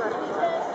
Obrigada.